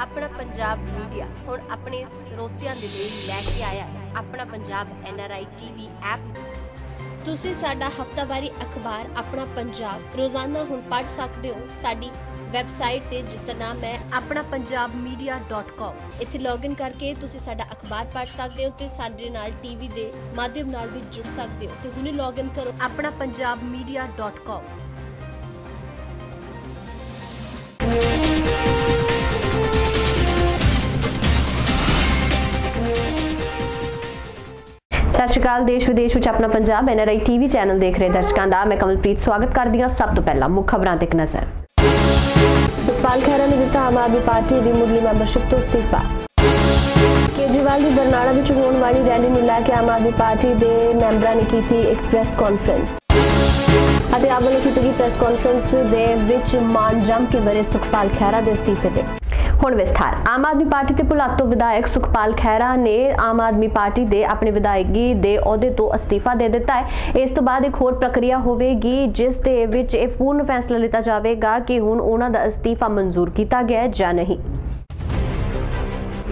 ਆਪਣਾ ਪੰਜਾਬ ਮੀਡੀਆ ਹੁਣ ਆਪਣੇ ਸਰੋਤਿਆਂ ਦੇ ਲਈ ਲੈ ਕੇ ਆਇਆ ਹੈ। ਆਪਣਾ ਪੰਜਾਬ ਐਨਆਰਆਈ ਟੀਵੀ ਐਪ ਤੁਸੀਂ ਸਾਡਾ ਹਫਤਾਵਾਰੀ ਅਖਬਾਰ, ਆਪਣਾ ਪੰਜਾਬ ਰੋਜ਼ਾਨਾ ਹੁਣ ਪੜ੍ਹ ਸਕਦੇ ਹੋ ਸਾਡੀ ਵੈਬਸਾਈਟ ਤੇ, ਜਿਸ ਦਾ ਨਾਮ ਹੈ apnapunjabmedia.com ਇੱਥੇ ਲੌਗਇਨ ਕਰਕੇ ਤੁਸੀਂ ਸਾਡਾ ਅਖਬਾਰ ਪੜ੍ਹ ਸਕਦੇ ਹੋ ਤੇ ਸਾਡੇ ਨਾਲ ਟੀਵੀ ਦੇ ਮਾਧਿਅਮ ਨਾਲ ਵੀ ਜੁੜ ਸਕਦੇ ਹੋ ਤੇ ਹੁਣੇ ਲੌਗਇਨ ਕਰੋ apnapunjabmedia.com ਸਤਿ ਸ਼੍ਰੀ ਅਕਾਲ ਦੇਸ਼ ਵਿਦੇਸ਼ ਵਿੱਚ ਆਪਣਾ ਪੰਜਾਬ ਐਨਆਰਆਈ ਟੀਵੀ ਚੈਨਲ ਦੇਖ ਰਹੇ ਦਰਸ਼ਕਾਂ ਦਾ। ਮੈਂ ਕਮਲਪ੍ਰੀਤ ਸਵਾਗਤ ਕਰਦੀ ਹਾਂ। ਸਭ ਤੋਂ ਪਹਿਲਾਂ ਮੁੱਖ ਖਬਰਾਂ ਤੇ ਇੱਕ ਨਜ਼ਰ। ਸੁਖਪਾਲ ਖਹਿਰਾ ਨੇ ਦਿੱਤਾ ਆਮ ਆਦਮੀ ਪਾਰਟੀ ਦੀ ਮੁੱਢਲੀ ਮੈਂਬਰਸ਼ਿਪ ਤੋਂ ਅਸਤੀਫਾ। ਕੇਜਰੀਵਾਲ ਦੀ ਬਰਨਾਲਾ ਵਿੱਚ ਹੋਣ ਵਾਲੀ ਰੈਲੀ ਨੂੰ ਲੈ ਕੇ ਆਮ ਆਦਮੀ ਪਾਰਟੀ ਦੇ ਮੈਂਬਰਾਂ ਨੇ ਕੀਤੀ ਇੱਕ ਪ੍ਰੈਸ ਕਾਨਫਰੰਸ। ਅਤੇ ਆਪ ਵੱਲੋਂ ਕੀਤੀ ਗਈ ਪ੍ਰੈਸ ਕਾਨਫਰੰਸ ਦੇ ਵਿੱਚ ਮਾਨ ਜੰਮ ਕੇ ਵਰੇ ਸੁਖਪਾਲ ਖਹਿਰਾ ਦੇ ਅਸਤੀਫੇ ਤੇ। ਹੁਣ ਵਿਸਥਾਰ। ਆਮ ਆਦਮੀ ਪਾਰਟੀ ਦੇ ਭੁਲਾਤੋ ਵਿਧਾਇਕ ਸੁਖਪਾਲ ਖਹਿਰਾ ਨੇ ਆਮ ਆਦਮੀ ਪਾਰਟੀ ਦੇ ਆਪਣੇ ਵਿਧਾਇਕੀ ਦੇ ਅਹੁਦੇ ਤੋਂ ਅਸਤੀਫਾ ਦੇ ਦਿੱਤਾ ਹੈ। ਇਸ ਤੋਂ ਬਾਅਦ ਇੱਕ ਹੋਰ ਪ੍ਰਕਿਰਿਆ ਹੋਵੇਗੀ, ਜਿਸ ਦੇ ਵਿੱਚ ਇਹ ਪੂਰਨ ਫੈਸਲਾ ਲਿੱਤਾ ਜਾਵੇਗਾ ਕਿ ਹੁਣ ਉਹਨਾਂ ਦਾ ਅਸਤੀਫਾ ਮਨਜ਼ੂਰ ਕੀਤਾ ਗਿਆ ਹੈ ਜਾਂ ਨਹੀਂ।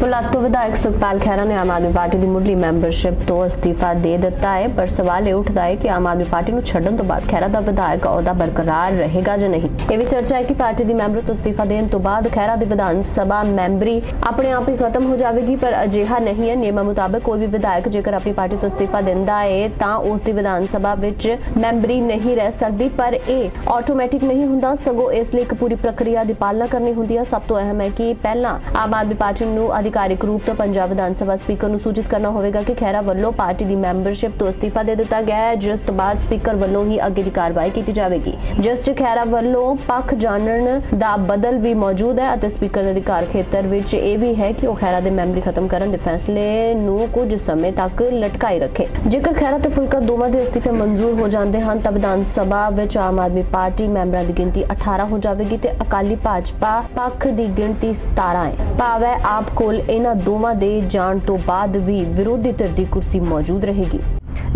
ਪੁਲਾਤੋ ਵਿਧਾਇਕ ਸੁਖਪਾਲ ਖਹਿਰਾ ਨੇ ਆਮ ਆਦਮੀ ਪਾਰਟੀ ਦੀ ਮੁੱਢਲੀ ਮੈਂਬਰਸ਼ਿਪ ਤੋਂ ਅਸਤੀਫਾ ਦੇ ਦਿੱਤਾ ਹੈ, ਪਰ ਸਵਾਲ ਇਹ ਉੱਠਦਾ ਹੈ ਕਿ ਆਮ ਆਦਮੀ ਪਾਰਟੀ ਨੂੰ ਛੱਡਣ ਤੋਂ ਬਾਅਦ ਖਹਿਰਾ ਦਾ ਵਿਧਾਇਕ ਅਹੁਦਾ ਬਰਕਰਾਰ ਰਹੇਗਾ ਜਾਂ ਨਹੀਂ। ਇਹ ਵੀ ਚਰਚਾ ਹੈ ਕਿ ਪਾਰਟੀ ਦੀ ਮੈਂਬਰ ਤੋਂ ਅਸਤੀਫਾ ਦੇਣ ਤੋਂ ਬਾਅਦ ਖਹਿਰਾ ਦੀ ਵਿਧਾਨ ਸਭਾ ਮੈਂਬਰੀ ਆਪਣੇ ਆਪ ਹੀ ਖਤਮ ਹੋ ਜਾਵੇਗੀ, ਪਰ ਅਜਿਹਾ ਨਹੀਂ ਹੈ। ਨਿਯਮਾਂ ਮੁਤਾਬਕ ਕੋਈ ਵੀ ਵਿਧਾਇਕ ਜੇਕਰ ਆਪਣੀ ਪਾਰਟੀ ਤੋਂ ਅਸਤੀਫਾ ਦਿੰਦਾ ਹੈ, ਤਾਂ ਉਸ ਦੀ ਵਿਧਾਨ ਸਭਾ ਵਿੱਚ ਮੈਂਬਰੀ ਨਹੀਂ ਰਹਿ ਸਕਦੀ, ਪਰ ਇਹ ਆਟੋਮੈਟਿਕ ਨਹੀਂ ਹੁੰਦਾ। ਸਗੋਂ ਇਸ ਲਈ ਇੱਕ ਪੂਰੀ ਪ੍ਰਕਿਰਿਆ ਦੀ ਪਾਲਣਾ ਕਰਨੀ ਹੁੰਦੀ ਹੈ। ਸਭ ਤੋਂ ਅਹਿਮ ਹੈ ਕਿ ਪਹਿਲਾਂ ਆਮ ਆਦਮੀ ਪਾਰਟੀ ਨੂੰ ਅਧਿਕਾਰਿਕ ਰੂਪ ਤੋਂ ਪੰਜਾਬ ਵਿਧਾਨ ਸਭਾ ਸਪੀਕਰ ਨੂੰ ਸੂਚਿਤ ਕਰਨਾ ਹੋਵੇਗਾ ਕਿ ਖਹਿਰਾ ਵੱਲੋਂ ਪਾਰਟੀ ਦੀ ਮੈਂਬਰਸ਼ਿਪ ਤੋਂ ਅਸਤੀਫਾ ਦੇ ਦਿੱਤਾ ਗਿਆ ਹੈ, ਜਿਸ ਤੋਂ ਬਾਅਦ ਸਪੀਕਰ ਵੱਲੋਂ ਹੀ ਅੱਗੇ ਦੀ ਕਾਰਵਾਈ ਕੀਤੀ ਜਾਵੇਗੀ। ਜਿਸ 'ਚ ਖਹਿਰਾ ਵੱਲੋਂ ਪੱਖ ਜਾਣਨ ਦਾ ਬਦਲ ਵੀ ਮੌਜੂਦ ਹੈ ਅਤੇ ਸਪੀਕਰ ਦੇ ਅਧਿਕਾਰ ਖੇਤਰ ਵਿੱਚ ਇਹ ਵੀ ਹੈ ਕਿ ਉਹ ਖਹਿਰਾ ਦੇ ਮੈਂਬਰੀ ਖਤਮ ਕਰਨ ਦੇ ਫੈਸਲੇ ਨੂੰ ਕੁਝ ਸਮੇਂ ਤੱਕ ਲਟਕਾਈ ਰੱਖੇ। ਜੇਕਰ ਖਹਿਰਾ ਤੇ ਫੁਲਕਾ ਦੋਵਾਂ ਦੇ ਅਸਤੀਫੇ ਮਨਜ਼ੂਰ ਹੋ ਜਾਂਦੇ ਹਨ, ਤਾਂ ਵਿਧਾਨ ਸਭਾ ਵਿੱਚ ਆਮ ਆਦਮੀ ਪਾਰਟੀ ਮੈਂਬਰਾਂ ਦੀ ਗਿਣਤੀ 18 ਹੋ ਜਾਵੇਗੀ ਤੇ ਅਕਾਲੀ ਭਾਜਪਾ ਪੱਖ ਦੀ ਗਿਣਤੀ 17 ਹੈ। ਭਾਵ ਆਪ ਕੋਲ ਇਹਨਾਂ ਦੋਵਾਂ ਦੇ ਜਾਣ ਤੋਂ ਬਾਅਦ ਵੀ ਵਿਰੋਧੀ ਧਿਰ ਦੀ ਕੁਰਸੀ ਮੌਜੂਦ ਰਹੇਗੀ।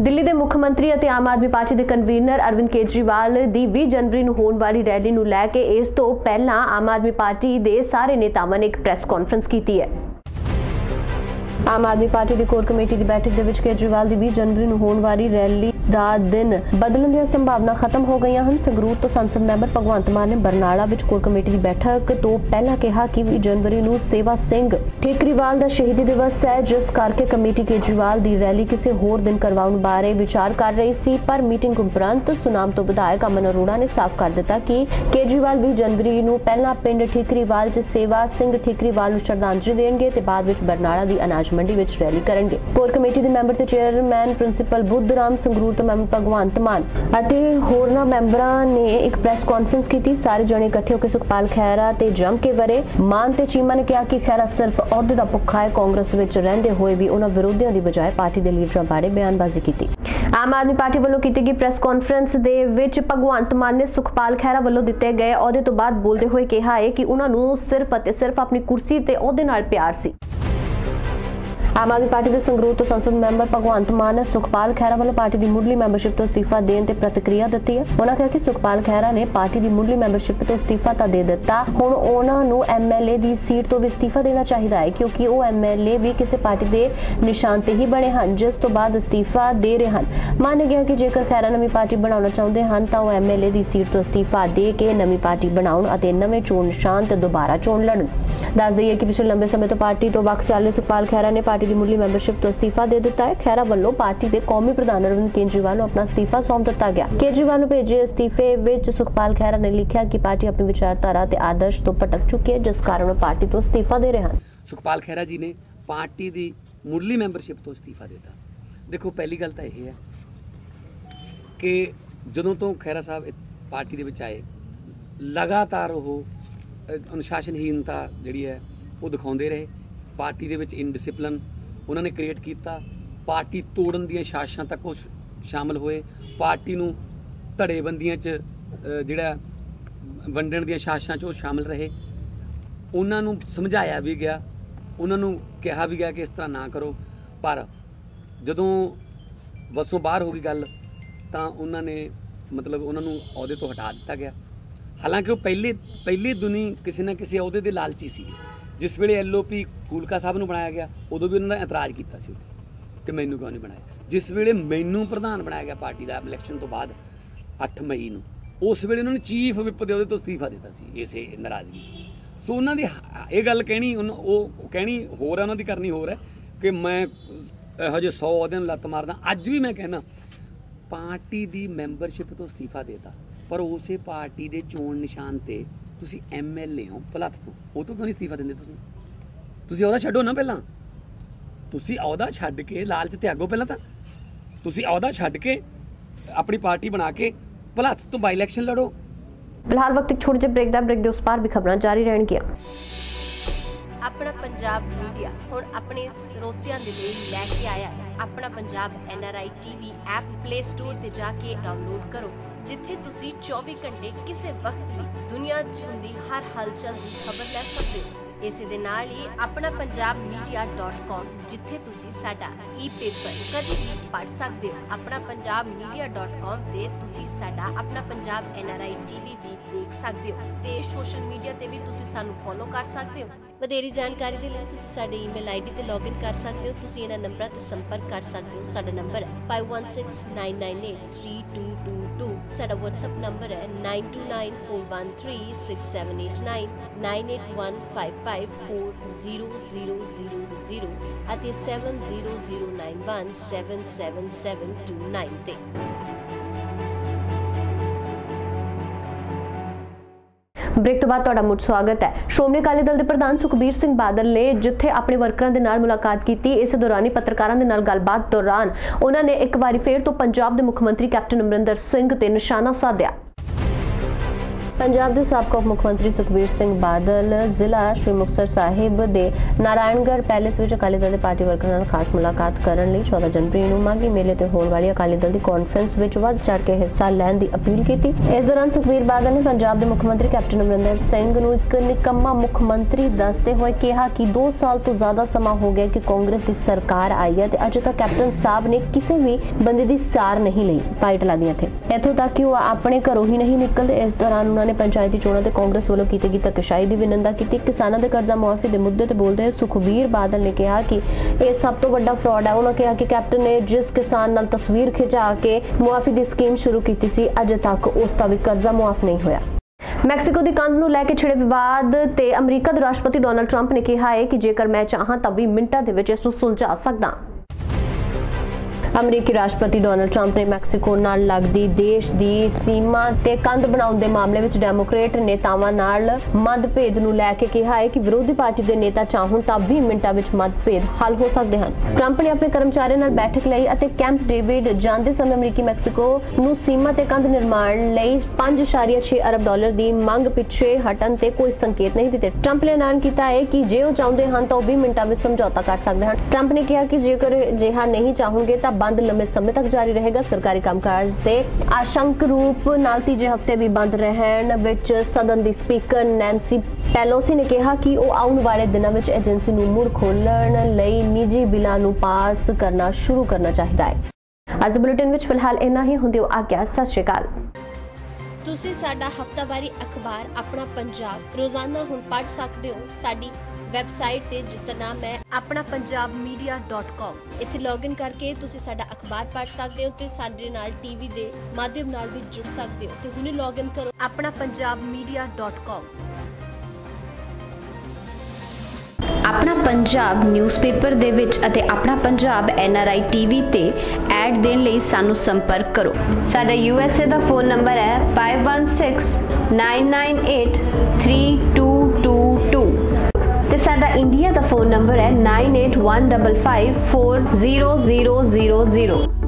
ਦਿੱਲੀ ਦੇ ਮੁੱਖ ਮੰਤਰੀ ਅਤੇ ਆਮ ਆਦਮੀ ਪਾਰਟੀ ਦੇ ਕਨਵੀਨਰ ਅਰਵਿੰਦ ਕੇਜਰੀਵਾਲ ਦੀ 20 ਜਨਵਰੀ ਨੂੰ ਹੋਣ ਵਾਲੀ ਰੈਲੀ ਨੂੰ ਲੈ ਕੇ ਇਸ ਤੋਂ ਪਹਿਲਾਂ ਆਮ ਆਦਮੀ ਪਾਰਟੀ ਦੇ ਸਾਰੇ ਨੇਤਾਵਾਂ ਨੇ ਇੱਕ ਪ੍ਰੈਸ ਕਾਨਫਰੰਸ ਕੀਤੀ ਹੈ। ਆਮ ਆਦਮੀ ਪਾਰਟੀ ਦੀ ਕੋਰ ਕਮੇਟੀ ਦੀ ਬੈਠਕ ਦੇ ਵਿੱਚ ਕੇਜਰੀਵਾਲ ਦੀ 20 ਜਨਵਰੀ ਨੂੰ ਹੋਣ ਵਾਲੀ ਰੈਲੀ ਦਾ ਦਿਨ। ਬਦਲਣ ਦੀਆਂ ਸੰਭਾਵਨਾ ਖਤਮ ਹੋ ਗਈਆਂ ਹਨ। ਸੰਗਰੂਰ ਤੋਂ ਸੰਸਦ ਮੈਂਬਰ ਭਗਵੰਤ ਮਾਨ ਨੇ ਬਰਨਾਲਾ ਵਿੱਚ ਕੋਰ ਕਮੇਟੀ ਦੀ ਬੈਠਕ ਤੋਂ ਪਹਿਲਾਂ ਕਿਹਾ ਕਿ 20 ਜਨਵਰੀ ਨੂੰ ਸੇਵਾ ਸਿੰਘ ਠੇਕਰੀਵਾਲ ਦਾ ਸ਼ਹੀਦੀ ਦਿਵਸ ਹੈ, ਜਿਸ ਕਰਕੇ ਕਮੇਟੀ ਕੇਜਰੀਵਾਲ ਦੀ ਰੈਲੀ ਕਿਸੇ ਹੋਰ ਦਿਨ ਕਰਵਾਉਣ ਬਾਰੇ ਵਿਚਾਰ ਕਰ ਰਹੀ ਸੀ। ਪਰ ਮੀਟਿੰਗ ਉਪਰੰਤ ਸੁਨਾਮ ਤੋਂ ਵਿਧਾਇਕ ਅਮਨ ਅਰੋੜਾ ਨੇ ਸਾਫ਼ ਕਰ ਦਿੱਤਾ ਕਿ ਕੇਜਰੀਵਾਲ 20 ਜਨਵਰੀ ਨੂੰ ਪਹਿਲਾਂ ਪਿੰਡ ਠੇਕਰੀਵਾਲ 'ਚ ਸੇਵਾ ਸਿੰਘ ਠੇਕਰੀਵਾਲ ਨੂੰ ਸ਼ਰਧਾਂਜਲੀ ਦੇਣਗੇ ਤੇ ਬਾਅਦ ਵਿੱਚ ਬਰਨਾਲਾ ਦੀ ਅਨਾਜ ਮੰਡੀ ਵਿੱਚ ਰੈਲੀ ਕਰਨਗੇ। ਕੋਰ ਕਮੇਟੀ ਦੇ ਮੈਂਬਰ ਤੇ ਚੇਅਰਮੈਨ ਪ੍ਰਿੰਸੀਪਲ ਬੁੱਧ ਰਾਮ ਸੰਗਰੂਰ ਤੋਂ ਮੈਂਬਰ ਭਗਵੰਤ ਮਾਨ ਅਤੇ ਹੋਰਨਾਂ ਮੈਂਬਰਾਂ ਨੇ ਇੱਕ ਪ੍ਰੈਸ ਕਾਨਫਰੰਸ ਕੀਤੀ। ਸਾਰੇ ਜਣੇ ਇਕੱਠੇ ਹੋ ਕੇ ਸੁਖਪਾਲ ਖਹਿਰਾ ਤੇ ਜੰਮ ਕੇ ਵਰੇ। ਮਾਨ ਤੇ ਚੀਮਾ ਨੇ ਕਿਹਾ ਕਿ ਖਹਿਰਾ ਸਿਰਫ ਅਹੁਦੇ ਦਾ ਭੁੱਖਾ ਹੈ। ਕਾਂਗਰਸ ਵਿੱਚ ਰਹਿੰਦੇ ਹੋਏ ਵੀ ਉਹਨਾਂ ਵਿਰੋਧੀਆਂ ਦੀ ਬਜਾਏ ਪਾਰਟੀ ਦੇ ਲੀਡਰਾਂ ਬਾਰੇ ਬਿਆਨਬਾਜ਼ੀ ਕੀਤੀ। ਆਮ ਆਦਮੀ ਪਾਰਟੀ ਵੱਲੋਂ ਕੀਤੀ ਗਈ ਪ੍ਰੈਸ ਕਾਨਫਰੰਸ ਦੇ ਵਿੱਚ ਭਗਵੰਤ ਮਾਨ ਨੇ ਸੁਖਪਾਲ ਖਹਿਰਾ ਵੱਲੋਂ ਦਿੱਤੇ ਗਏ ਅਹੁਦੇ ਤੋਂ ਬਾਅਦ ਬੋਲਦੇ ਹੋਏ ਕਿਹਾ ਹੈ ਕਿ ਉਹਨਾਂ ਨੂੰ ਸਿਰਫ ਅਤੇ ਸਿਰਫ ਆਪਣੀ ਕੁਰਸੀ ਤੇ ਅਹੁਦੇ ਨਾਲ ਪਿਆਰ ਸੀ। ਆਮ ਆਦਮੀ ਪਾਰਟੀ ਦੇ ਸੰਗਰੂਰ ਤੋਂ ਸੰਸਦ ਮੈਂਬਰ ਭਗਵੰਤ ਮਾਨ ਨੇ ਸੁਖਪਾਲ ਖਹਿਰਾ ਵੱਲੋਂ ਪਾਰਟੀ ਦੀ ਮੁੱਢਲੀ ਮੈਂਬਰਸ਼ਿਪ ਤੋਂ ਅਸਤੀਫਾ ਦੇਣ ਤੇ ਪ੍ਰਤੀਕਿਰਿਆ ਦਿੱਤੀ ਹੈ। ਉਹਨਾਂ ਕਿਹਾ ਕਿ ਸੁਖਪਾਲ ਖਹਿਰਾ ਨੇ ਪਾਰਟੀ ਦੀ ਮੁੱਢਲੀ ਮੈਂਬਰਸ਼ਿਪ ਤੋਂ ਅਸਤੀਫਾ ਤਾਂ ਦੇ ਦਿੱਤਾ। ਹੁਣ ਉਹਨਾਂ ਨੂੰ ਐਮਐਲਏ ਦੀ ਸੀਟ ਤੋਂ ਵੀ ਅਸਤੀਫਾ ਦੇਣਾ ਚਾਹੀਦਾ ਹੈ, ਕਿਉਂਕਿ ਉਹ ਐਮਐਲਏ ਵੀ ਕਿਸੇ ਪਾਰਟੀ ਦੇ ਨਿਸ਼ਾਨ ਤੇ ਹੀ ਬਣੇ ਹਨ, ਜਿਸ ਤੋਂ ਬਾਅਦ ਅਸਤੀਫਾ ਦੇ ਰਹੇ ਹਨ। ਮਾਨ ਗਿਆ ਕਿ ਜੇਕਰ ਖਹਿਰਾ ਨਵੀਂ ਪਾਰਟੀ ਬਣਾਉਣਾ ਚਾਹੁੰਦੇ ਹਨ, ਤਾਂ ਉਹ ਐਮਐਲਏ ਦੀ ਸੀਟ ਤੋਂ ਅਸਤੀਫਾ ਦੇ ਕੇ ਨਵੀਂ ਪਾਰਟੀ ਬਣਾਉਣ ਅਤੇ ਨਵੇਂ ਚੋਣ ਨਿਸ਼ਾਨ ਤੇ ਦੁਬਾਰਾ ਚੋਣ ਲੜਨ। ਦੱਸ ਦਈਏ ਕਿ ਪਿਛਲੇ ਲੰਬੇ ਸਮੇਂ ਤੋਂ ਪਾਰਟੀ ਤੋਂ ਵੱਖ ਚੱਲ ਰਹੇ ਸੁਖਪਾਲ ਖਹਿਰਾ ਨੇ ਪਾਰਟੀ ਦੀ ਮੁੱਢਲੀ ਮੈਂਬਰਸ਼ਿਪ ਤੋਂ ਅਸਤੀਫਾ ਦੇ ਦਿੱਤਾ ਹੈ। ਖਹਿਰਾ ਵੱਲੋਂ ਪਾਰਟੀ ਦੇ ਕੌਮੀ ਪ੍ਰਧਾਨ ਅਰਵਿੰਦ ਕੇਜਰੀਵਾਲ ਨੂੰ ਆਪਣਾ ਅਸਤੀਫਾ ਸੌਂਪ ਦਿੱਤਾ ਗਿਆ। ਕੇਜਰੀਵਾਲ ਨੂੰ ਭੇਜੇ ਅਸਤੀਫੇ ਵਿੱਚ ਸੁਖਪਾਲ ਖਹਿਰਾ ਨੇ ਲਿਖਿਆ ਕਿ ਪਾਰਟੀ ਆਪਣੀ ਵਿਚਾਰਧਾਰਾ ਤੇ ਆਦਰਸ਼ ਤੋਂ ਭਟਕ ਚੁੱਕੀ ਹੈ, ਜਿਸ ਕਾਰਨ ਉਹ ਪਾਰਟੀ ਤੋਂ ਅਸਤੀਫਾ ਦੇ ਰਹੇ ਹਨ। ਸੁਖਪਾਲ ਖਹਿਰਾ ਜੀ ਨੇ ਪਾਰਟੀ ਦੀ ਮੁੱਢਲੀ ਮੈਂਬਰਸ਼ਿਪ ਤੋਂ ਅਸਤੀਫਾ ਦਿੱਤਾ। ਦੇਖੋ, ਪਹਿਲੀ ਗੱਲ ਤਾਂ ਇਹ ਹੈ ਕਿ ਜਦੋਂ ਤੋਂ ਖਹਿਰਾ ਸਾਹਿਬ ਪਾਰਟੀ ਦੇ ਵਿੱਚ ਆਏ, ਲਗਾਤਾਰ ਉਹ ਅਨੁਸ਼ਾਸਨਹੀਨਤਾ ਜਿਹੜੀ ਹੈ, ਉਹ ਦਿਖਾਉਂਦੇ ਰਹੇ। ਪਾਰਟੀ ਦੇ ਵਿੱਚ ਇਨਡਿਸਪਲਿਨ ਉਹਨਾਂ ਨੇ ਕ੍ਰੀਏਟ ਕੀਤਾ। ਪਾਰਟੀ ਤੋੜਨ ਦੀਆਂ ਸਾਜ਼ਿਸ਼ਾਂ ਤੱਕ ਉਹ ਸ਼- ਸ਼ਾਮਲ ਹੋਏ। ਪਾਰਟੀ ਨੂੰ ਧੜੇਬੰਦੀਆਂ 'ਚ ਜਿਹੜਾ ਵੰਡਣ ਦੀਆਂ ਸਾਜ਼ਿਸ਼ਾਂ 'ਚ ਉਹ ਸ਼ਾਮਲ ਰਹੇ। ਉਹਨਾਂ ਨੂੰ ਸਮਝਾਇਆ ਵੀ ਗਿਆ। ਉਹਨਾਂ ਨੂੰ ਕਿਹਾ ਵੀ ਗਿਆ ਕਿ ਇਸ ਤਰ੍ਹਾਂ ਨਾ ਕਰੋ। ਪਰ ਜਦੋਂ ਵਸੋਂ ਬਾਹਰ ਹੋ ਗਈ ਗੱਲ, ਤਾਂ ਉਹਨਾਂ ਨੇ ਮਤਲਬ ਉਹਨਾਂ ਨੂੰ ਅਹੁਦੇ ਤੋਂ ਹਟਾ ਦਿੱਤਾ ਗਿਆ। ਹਾਲਾਂਕਿ ਉਹ ਪਹਿਲੇ ਪਹਿਲੇ ਦੁਨੀ ਕਿਸੇ ਨਾ ਕਿਸੇ ਅਹੁਦੇ ਦੇ ਲਾਲਚੀ ਸੀ ਜਿਸ ਵੇਲੇ ਐਲਓਪੀ ਫੂਲਕਾ ਸਾਹਿਬ ਨੂੰ ਬਣਾਇਆ ਗਿਆ, ਉਦੋਂ ਵੀ ਉਹਨਾਂ ਨੇ ਇਤਰਾਜ਼ ਕੀਤਾ ਸੀ ਉੱਥੇ ਕਿ ਮੈਨੂੰ ਕਿਉਂ ਨਹੀਂ ਬਣਾਇਆ। ਜਿਸ ਵੇਲੇ ਮੈਨੂੰ ਪ੍ਰਧਾਨ ਬਣਾਇਆ ਗਿਆ ਪਾਰਟੀ ਦਾ ਇਲੈਕਸ਼ਨ ਤੋਂ ਬਾਅਦ 8 ਮਈ ਨੂੰ, ਉਸ ਵੇਲੇ ਉਹਨਾਂ ਨੇ ਚੀਫ ਵਿਪ ਦੇ ਉਹਦੇ ਤੋਂ ਅਸਤੀਫਾ ਦਿੱਤਾ ਸੀ, ਇਸੇ ਨਾਰਾਜ਼ਗੀ 'ਚ। ਸੋ ਉਹਨਾਂ ਦੀ ਇਹ ਗੱਲ ਕਹਿਣੀ, ਉਹਨਾਂ- ਉਹ ਕਹਿਣੀ ਹੋਰ ਹੈ, ਉਹਨਾਂ ਦੀ ਕਰਨੀ ਹੋਰ ਹੈ ਕਿ ਮੈਂ ਇਹੋ ਜਿਹੇ 100 ਦਿਨ ਲੱਤ ਮਾਰਦਾ, ਅੱਜ ਵੀ ਮੈਂ ਕਹਿਣਾ ਪਾਰਟੀ ਦੀ ਮੈਂਬਰਸ਼ਿਪ ਤੋਂ ਅਸਤੀਫਾ ਦੇਤਾ, ਪਰ ਉਸੇ ਪਾਰਟੀ ਦੇ ਚੋਣ ਨਿਸ਼ਾਨ ਤੇ ਤੁਸੀਂ ਐਮਐਲਏ ਹੋ ਭਲੱਥ ਤੋਂ, ਉਹ ਤੋਂ ਕਿਉਂ ਨਹੀਂ ਅਸਤੀਫਾ ਦਿੰਦੇ ਤੁਸੀਂ? ਤੁਸੀਂ ਉਹਦਾ ਛੱਡੋ ਨਾ ਪਹਿਲਾਂ। ਤੁਸੀਂ ਅਹੁਦਾ ਛੱਡ ਕੇ ਲਾਲਚ ਤਿਆਗੋ ਪਹਿਲਾਂ ਤਾਂ। ਤੁਸੀਂ ਅਹੁਦਾ ਛੱਡ ਕੇ ਆਪਣੀ ਪਾਰਟੀ ਬਣਾ ਕੇ ਭਲੱਥ ਤੋਂ ਬਾਈ ਇਲੈਕਸ਼ਨ ਲੜੋ। ਫਿਲਹਾਲ ਵਕਤ ਇੱਕ ਛੋਟੇ ਜਿਹੇ ਬ੍ਰੇਕ ਦਾ ਬ੍ਰੇਕ ਦੇ ਉਸ ਪਾਰ ਵੀ ਖਬਰਾਂ ਜਾਰੀ ਰਹਿਣਗੀਆਂ। ਆਪਣਾ ਪੰਜਾਬ ਮੀਡੀਆ ਹੁਣ ਆਪਣੇ ਸਰੋਤਿਆਂ ਦੇ ਲਈ ਲੈ ਕੇ ਆਇਆ ਹੈ। Apna Punjab NRI TV app play store ਤੇ ਜਾ ਕੇ ਡਾਊਨਲੋਡ ਕਰੋ ਜਿੱਥੇ ਤੁਸੀਂ 24 ਘੰਟੇ ਕਿਸੇ ਵਕਤ ਵੀ ਦੁਨੀਆ 'ਚ ਹੁੰਦੀ ਹਰ ਹਲਚਲ ਦੀ ਖਬਰ ਲੈ ਸਕਦੇ ਹੋ। ਇਸੇ ਦੇ ਨਾਲ ਹੀ ਆਪਣਾ ਪੰਜਾਬ media.com ਜਿੱਥੇ ਤੁਸੀਂ ਸਾਡਾ ਈ-ਪੇਪਰ ਕਦੇ ਵੀ ਪੜ੍ਹ ਸਕਦੇ ਹੋ। ਆਪਣਾ ਪੰਜਾਬ media.com ਤੇ ਤੁਸੀਂ ਸਾਡਾ ਆਪਣਾ ਪੰਜਾਬ ਐਨਆਰਆਈ ਟੀਵੀ ਵੀ ਦੇਖ ਸਕਦੇ ਹੋ ਤੇ ਸੋਸ਼ਲ ਮੀਡੀਆ ਤੇ ਵੀ ਤੁਸੀਂ ਸਾਨੂੰ ਫੋਲੋ ਕਰ ਸਕਦੇ ਹੋ। ਵਧੇਰੀ ਜਾਣਕਾਰੀ ਦੇ ਲਈ ਤੁਸੀਂ ਸਾਡੇ ਈਮੇਲ ਆਈਡੀ ਤੇ ਲੌਗਇਨ ਕਰ ਸਕਦੇ ਹੋ। ਤੁਸੀਂ ਇਹਨਾਂ ਨੰਬਰਾਂ ਤੇ ਸੰਪਰਕ ਕਰ ਸਕਦੇ ਹੋ। ਸਾਡਾ ਨੰਬਰ ਹੈ 5169983222 ਸਾਡਾ WhatsApp ਨੰਬਰ ਹੈ 9294136789 9815540000 ਅਤੇ 7009177729 ਤੇ। ਬ੍ਰੇਕ ਤੋਂ ਬਾਅਦ ਤੁਹਾਡਾ ਮੁੜ ਸਵਾਗਤ ਹੈ। ਸ਼੍ਰੋਮਣੀ ਅਕਾਲੀ ਦਲ ਦੇ ਪ੍ਰਧਾਨ ਸੁਖਬੀਰ ਸਿੰਘ ਬਾਦਲ ਨੇ ਜਿੱਥੇ ਆਪਣੇ ਵਰਕਰਾਂ ਦੇ ਨਾਲ ਮੁਲਾਕਾਤ ਕੀਤੀ, ਇਸ ਦੌਰਾਨ ਹੀ ਪੱਤਰਕਾਰਾਂ ਦੇ ਨਾਲ ਗੱਲਬਾਤ ਦੌਰਾਨ ਉਹਨਾਂ ਨੇ ਇੱਕ ਵਾਰੀ ਫੇਰ ਤੋਂ ਪੰਜਾਬ ਦੇ ਮੁੱਖ ਮੰਤਰੀ ਕੈਪਟਨ ਅਮਰਿੰਦਰ ਸਿੰਘ ਤੇ ਨਿਸ਼ਾਨਾ ਸਾਧਿਆ। ਪੰਜਾਬ ਦੇ ਸਾਬਕਾ ਉਪ ਮੁੱਖ ਮੰਤਰੀ ਸੁਖਬੀਰ ਸਿੰਘ ਬਾਦਲ, ਜ਼ਿਲ੍ਹਾ ਸ਼੍ਰੀ ਮੁਕਤਸਰ ਸਾਹਿਬ ਦੇ ਨਾਰਾਇਣਗੜ੍ਹ ਪੈਲੇਸ ਵਿੱਚ ਅਕਾਲੀ ਦਲ ਦੇ ਪਾਰਟੀ ਵਰਕਰਾਂ ਨਾਲ ਖਾਸ ਮੁਲਾਕਾਤ ਕਰਨ ਲਈ 14 ਜਨਵਰੀ ਨੂੰ ਮਾਗੀ ਮੇਲੇ ਤੇ ਹੋਣ ਵਾਲੀ ਅਕਾਲੀ ਦਲ ਦੀ ਕਾਨਫਰੰਸ ਵਿੱਚ ਵੱਧ ਚੜ ਕੇ ਹਿੱਸਾ ਲੈਣ ਦੀ ਅਪੀਲ ਕੀਤੀ। ਇਸ ਦੌਰਾਨ ਸੁਖਬੀਰ ਬਾਦਲ ਨੇ ਪੰਜਾਬ ਦੇ ਮੁੱਖ ਮੰਤਰੀ ਕੈਪਟਨ ਅਮਰਿੰਦਰ ਸਿੰਘ ਨੂੰ ਇੱਕ ਨਿਕੰਮਾ ਮੁੱਖ ਮੰਤਰੀ ਦੱਸਦੇ ਹੋਏ ਕਿਹਾ ਕਿ 2 ਸਾਲ ਤੋਂ ਜ਼ਿਆਦਾ ਸਮਾਂ ਹੋ ਗਿਆ ਕਿ ਕਾਂਗਰਸ ਦੀ ਸਰਕਾਰ ਆਈ ਹੈ ਤੇ ਅਜੇ ਤੱਕ ਕੈਪਟਨ ਸਾਹਿਬ ਨੇ ਕਿਸੇ ਵੀ ਬੰਦੇ ਦੀ ਸਾਰ ਨਹੀਂ ਲਈ ਪਾਈਟਲਾ ਦੀਆਂ ਥੇ ਇੱਥੋਂ ਤੱਕ ਕਿ ਉਹ ਆਪਣੇ ਘਰੋਂ ਹੀ ਨਹੀਂ ਨਿਕਲਦੇ, ਇਸ ਦੌਰਾਨ ਉਹਨਾਂ ਨੇ ਪੰਚਾਇਤੀ ਚੋਣਾਂ ਤੇ ਕਾਂਗਰਸ ਵੱਲੋਂ ਕੀਤੀ ਗਈ ਧੱਕੇਸ਼ਾਹੀ ਦੀ ਵੀ ਕੀਤੀ। ਕਿਸਾਨਾਂ ਦੇ ਕਰਜ਼ਾ ਮੁਆਫੀ ਦੇ ਮੁੱਦੇ ਤੇ ਬੋਲਦੇ ਹੋਏ ਸੁਖਬੀਰ ਬਾਦਲ ਨੇ ਕਿਹਾ ਕਿ ਇਹ ਸਭ ਤੋਂ ਵੱਡਾ ਫਰਾਡ ਹੈ। ਉਹਨਾਂ ਕਿਹਾ ਕਿ ਕੈਪਟਨ ਨੇ ਜਿਸ ਕਿਸਾਨ ਨਾਲ ਤਸਵੀਰ ਖਿਚਾ ਕੇ ਮੁਆਫੀ ਦੀ ਸਕੀਮ ਸ਼ੁਰੂ ਕੀਤੀ ਸੀ, ਅਜੇ ਤੱਕ ਉਸ ਦਾ ਵੀ ਕਰਜ਼ਾ ਮੁਆਫ ਨਹੀਂ ਹੋਇਆ। ਮੈਕਸੀਕੋ ਦੀ ਕੰਧ ਨੂੰ ਲੈ ਕੇ ਛਿੜੇ ਵਿਵਾਦ ਤੇ ਅਮਰੀਕਾ ਦੇ ਰਾਸ਼ਟਰਪਤੀ ਡੋਨਾਲਡ ਟਰੰਪ ਨੇ ਕਿਹਾ ਹੈ ਕਿ ਜੇਕਰ ਮੈਂ ਚਾਹਾਂ ਤਾਂ 20 ਮਿੰਟਾਂ ਦੇ ਵਿੱਚ ਇਸ ਨੂੰ ਸੁਲਝਾ ਸਕਦਾ। ਅਮਰੀਕੀ ਰਾਸ਼ਟਰਪਤੀ ਡੋਨਲਡ ਟਰੰਪ ਨੇ ਮੈਕਸੀਕੋ ਨਾਲ ਲੱਗਦੀ ਦੇਸ਼ ਦੀ ਸੀਮਾ ਤੇ ਕੰਧ ਬਣਾਉਣ ਦੇ ਮਾਮਲੇ ਵਿੱਚ ਡੈਮੋਕ੍ਰੇਟ ਨੇਤਾਵਾਂ ਨਾਲ ਮਤਭੇਦ ਨੂੰ ਲੈ ਕੇ ਕਿਹਾ ਹੈ ਕਿ ਵਿਰੋਧੀ ਪਾਰਟੀ ਦੇ ਨੇਤਾ ਚਾਹਣ ਤਾਂ 20 ਮਿੰਟਾਂ ਵਿੱਚ ਮਤਭੇਦ ਹੱਲ ਹੋ ਸਕਦੇ ਹਨ। ਟਰੰਪ ਨੇ ਆਪਣੇ ਕਰਮਚਾਰੀਆਂ ਨਾਲ ਬੈਠਕ ਲਈ ਅਤੇ ਕੈਂਪ ਡੇਵਿਡ ਜਾਂਦੇ ਸਮੇਂ ਅਮਰੀਕੀ ਮੈਕਸੀਕੋ ਨੂੰ ਸੀਮਾ ਤੇ ਕੰਧ ਨਿਰਮਾਣ ਲਈ 5.6 ਅਰਬ ਡਾਲਰ ਦੀ ਮੰਗ ਪਿੱਛੇ ਹਟਣ ਤੇ ਕੋਈ ਸੰਕੇਤ ਨਹੀਂ ਦਿੱਤੇ। ਟਰੰਪ ਨੇ ਐਲਾਨ ਕੀਤਾ ਹੈ ਕਿ ਜੇ ਉਹ ਚਾਹੁੰਦੇ ਹਨ ਤਾਂ ਉਹ 20 ਮਿੰਟਾਂ ਵਿੱਚ ਸਮਝੌਤਾ ਕਰ ਸਕਦੇ ਹਨ। ਟਰੰਪ ਨੇ ਕਿਹਾ ਕਿ ਜੇਕਰ ਅਜਿਹਾ ਨਹੀਂ ਚਾਹੋਗੇ ਤਾਂ ਬੰਦ ਲੰਮੇ ਸਮੇਂ ਤੱਕ ਜਾਰੀ ਰਹੇਗਾ। ਸਰਕਾਰੀ ਕੰਮਕਾਜ ਦੇ ਆਸ਼ੰਕ ਰੂਪ ਨਾਲ ਤੀਜੇ ਹਫ਼ਤੇ ਵੀ ਬੰਦ ਰਹਿਣ ਵਿੱਚ ਸਦਨ ਦੀ ਸਪੀਕਰ ਨੈਂਸੀ ਪੈਲੋਸੀ ਨੇ ਕਿਹਾ ਕਿ ਉਹ ਆਉਣ ਵਾਲੇ ਦਿਨਾਂ ਵਿੱਚ ਏਜੰਸੀ ਨੂੰ ਮੁੜ ਖੋਲਣ ਲਈ ਨਿੱਜੀ ਬਿੱਲਾਂ ਨੂੰ ਪਾਸ ਕਰਨਾ ਸ਼ੁਰੂ ਕਰਨਾ ਚਾਹੀਦਾ ਹੈ। ਅੱਜ ਦੇ ਬੁਲੇਟਿਨ ਵਿੱਚ ਫਿਲਹਾਲ ਇੰਨਾ ਹੀ। ਹੁੰਦੇ ਹੋ ਆਗਿਆ। ਸਤਿ ਸ਼੍ਰੀ ਅਕਾਲ। ਤੁਸੀਂ ਸਾਡਾ ਹਫਤਾਵਾਰੀ ਅਖਬਾਰ ਆਪਣਾ ਪੰਜਾਬ ਰੋਜ਼ਾਨਾ ਹੁਣ ਪੜ੍ਹ ਸਕਦੇ ਹੋ। ਸਾਡੀ ਵੈਬਸਾਈਟ ਤੇ ਜਿਸ ਦਾ ਨਾਮ ਹੈ ਆਪਣਾ ਪੰਜਾਬ media.com ਇੱਥੇ ਲੌਗਇਨ ਕਰਕੇ ਤੁਸੀਂ ਸਾਡਾ ਅਖਬਾਰ ਪੜ੍ਹ ਸਕਦੇ ਹੋ ਤੇ ਸਾਡੇ ਨਾਲ ਟੀਵੀ ਦੇ ਮਾਧਿਅਮ ਨਾਲ ਵੀ ਜੁੜ ਸਕਦੇ ਹੋ। ਤੇ ਹੁਣੇ ਲੌਗਇਨ ਕਰੋ ਆਪਣਾ ਪੰਜਾਬ media.com ਆਪਣਾ ਪੰਜਾਬ ਨਿਊਜ਼ਪੇਪਰ ਦੇ ਵਿੱਚ ਅਤੇ ਆਪਣਾ ਪੰਜਾਬ ਐਨਆਰਆਈ ਟੀਵੀ ਤੇ ਐਡ ਦੇਣ ਲਈ ਸਾਨੂੰ ਸੰਪਰਕ ਕਰੋ। ਸਾਡਾ ਯੂਐਸਏ ਦਾ ਫੋਨ ਨੰਬਰ ਹੈ 5169983222 ਤੇ ਸਾਡਾ ਇੰਡੀਆ ਦਾ ਫੋਨ ਨੰਬਰ ਹੈ 9815540000